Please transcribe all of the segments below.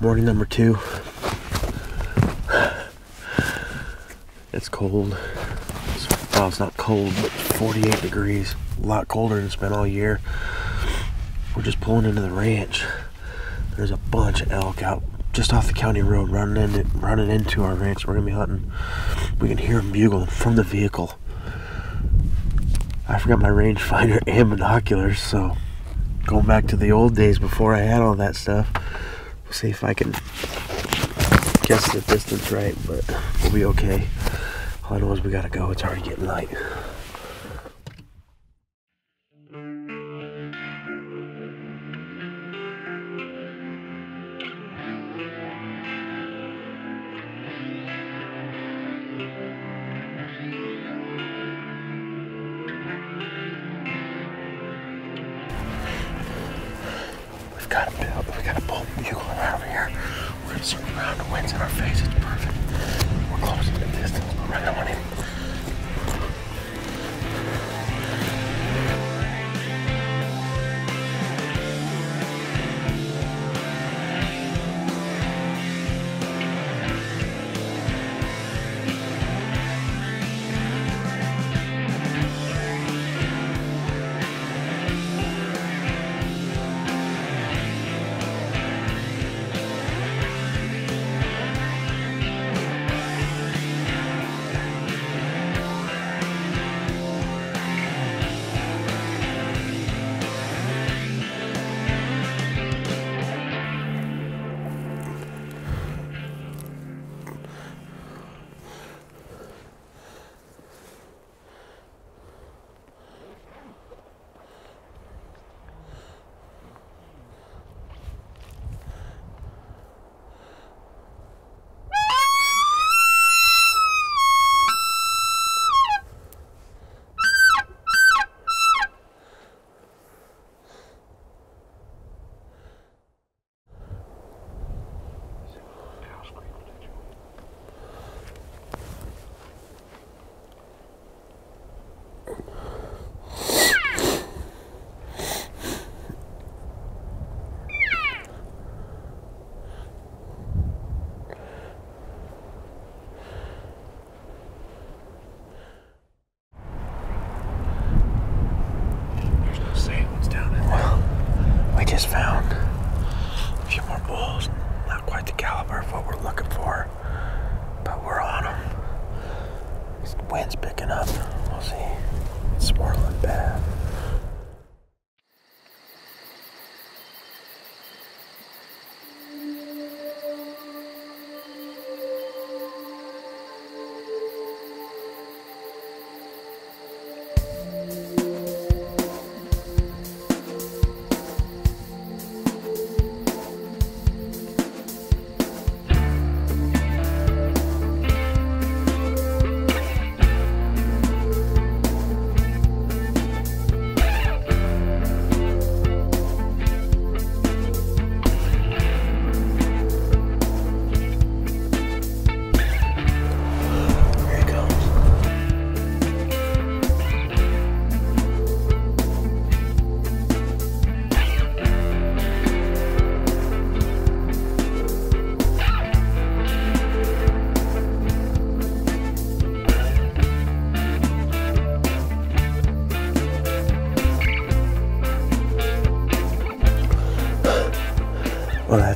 Morning number two. It's cold. Well, it's not cold, but 48 degrees. A lot colder than it's been all year. We're just pulling into the ranch. There's a bunch of elk out just off the county road running into, running into our ranch. We're gonna be hunting. We can hear them bugling from the vehicle. I forgot my rangefinder and binoculars, so going back to the old days before I had all that stuff. We'll see if I can guess the distance right, but we'll be okay. All I know is we gotta go. It's already getting light. Wind's in our face.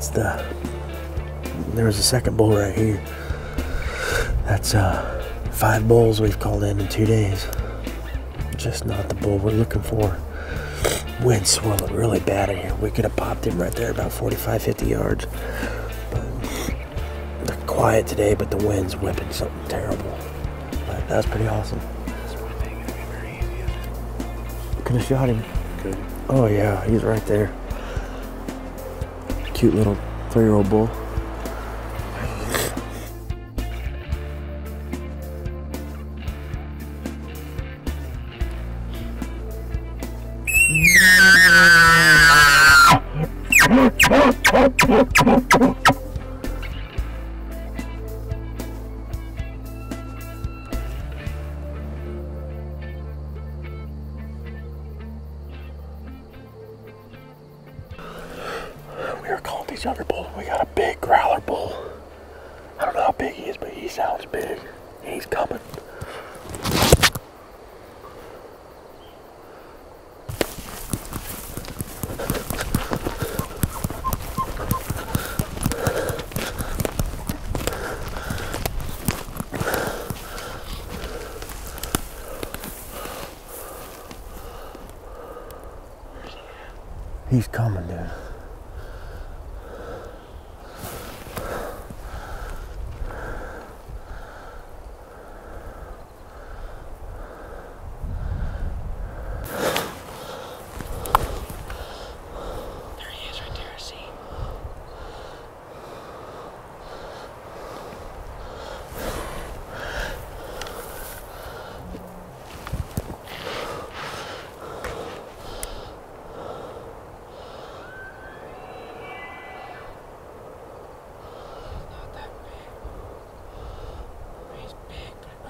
That's the. There was a second bull right here. That's uh, five bulls we've called in in two days. Just not the bull we're looking for. Wind swirling really bad in here. We could have popped him right there about 45, 50 yards. But they're quiet today, but the wind's whipping something terrible. But that's pretty awesome. Could have shot him. Good. Oh yeah, he's right there. Cute little three-year-old bull. Sounds big. He's coming.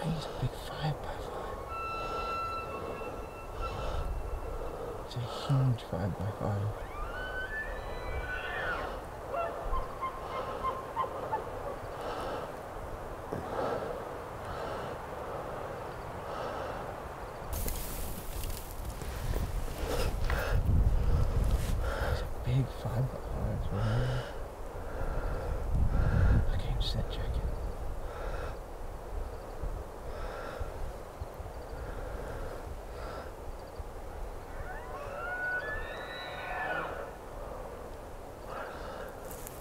But he's a big five by five. It's a huge five by five. It's a big five by five, man. Look at him sit checking.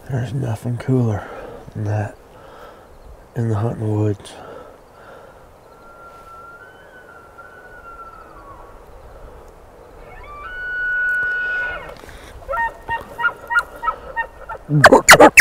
There's nothing cooler than that in the hunting woods.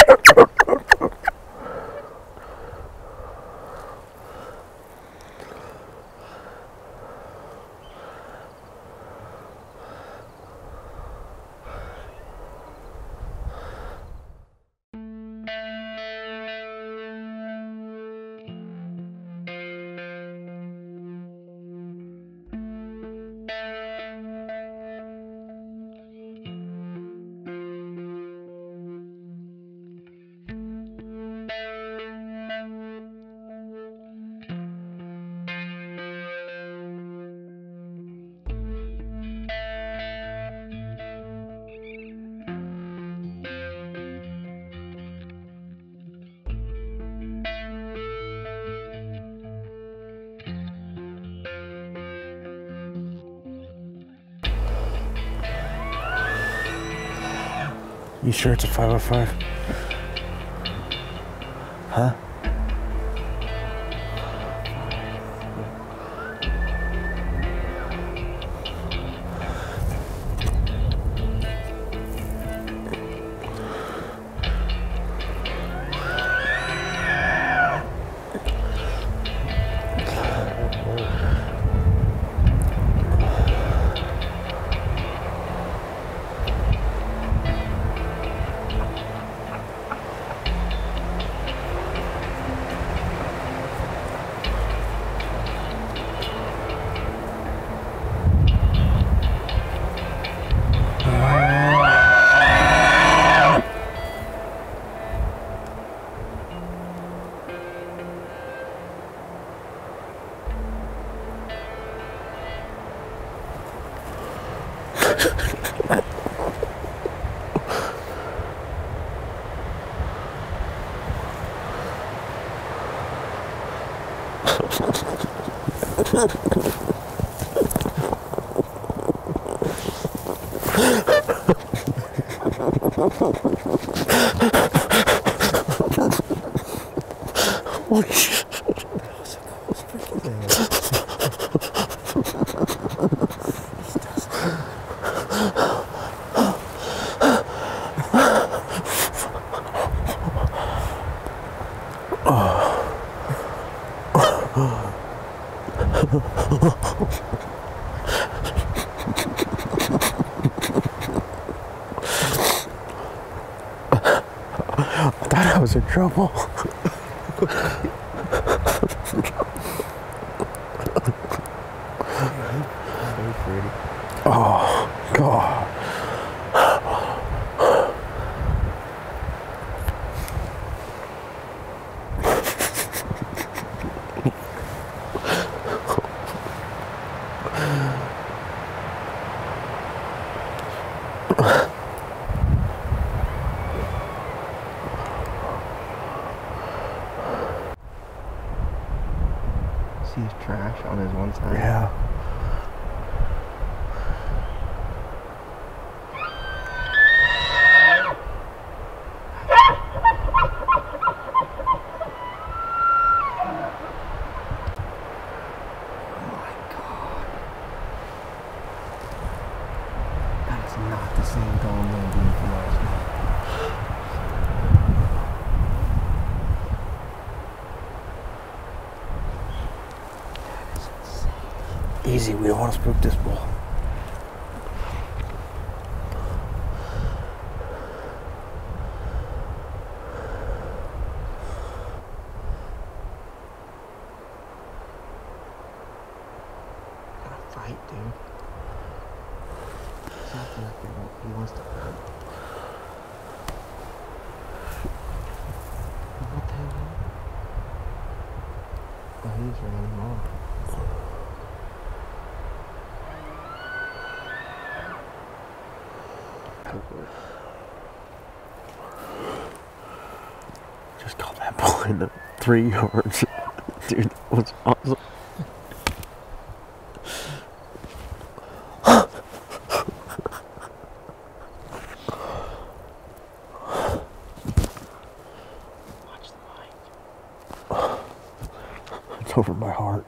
You sure it's a 505? Huh? 어이 was in trouble. oh, God. Not the same golden lady from last night. Easy, we don't want to spook this bull. Gotta fight, dude. That. He wants to. What the hell? Oh, he's running off. Just call that bull in the three yards. Dude, that was awesome. Over my heart.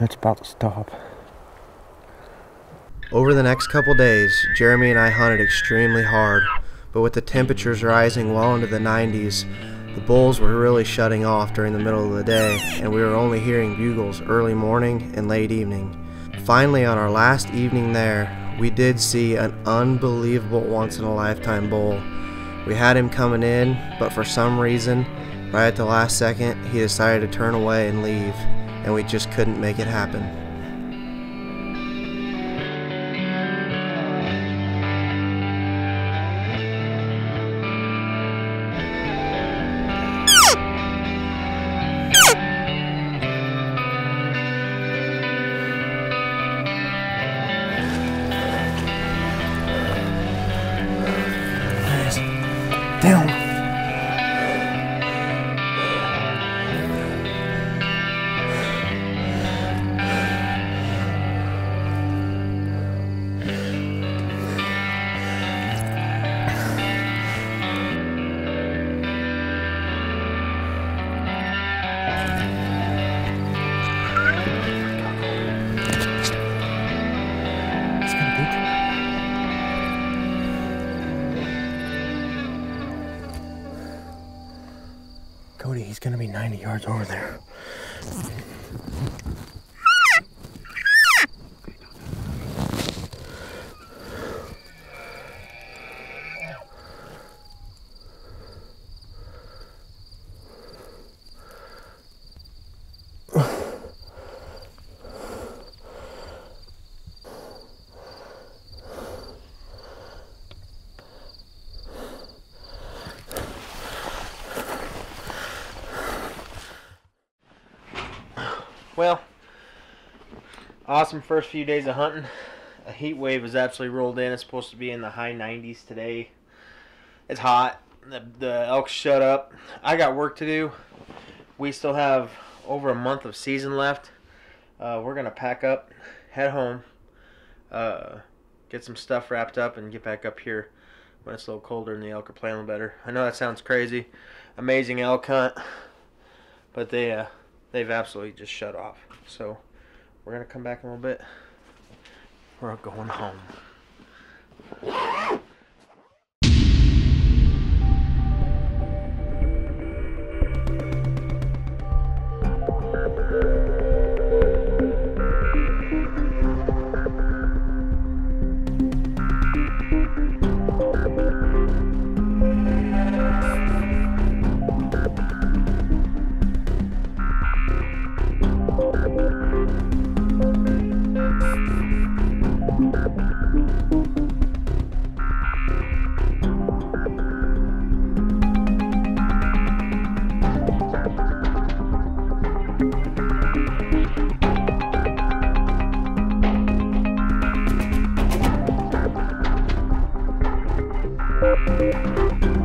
It's about to stop. Over the next couple days, Jeremy and I hunted extremely hard, but with the temperatures rising well into the 90s, the bulls were really shutting off during the middle of the day, and we were only hearing bugles early morning and late evening. Finally, on our last evening there, we did see an unbelievable once in a lifetime bull. We had him coming in, but for some reason, right at the last second, he decided to turn away and leave, and we just couldn't make it happen. Gonna be 90 yards over there. Well, awesome first few days of hunting. A heat wave has absolutely rolled in. It's supposed to be in the high 90s today. It's hot. The, the elk shut up. I got work to do. We still have over a month of season left. Uh, we're gonna pack up, head home, uh, get some stuff wrapped up, and get back up here when it's a little colder and the elk are playing better. I know that sounds crazy. Amazing elk hunt, but they uh, they've absolutely just shut off. So we're gonna come back in a little bit. We're going home. Thank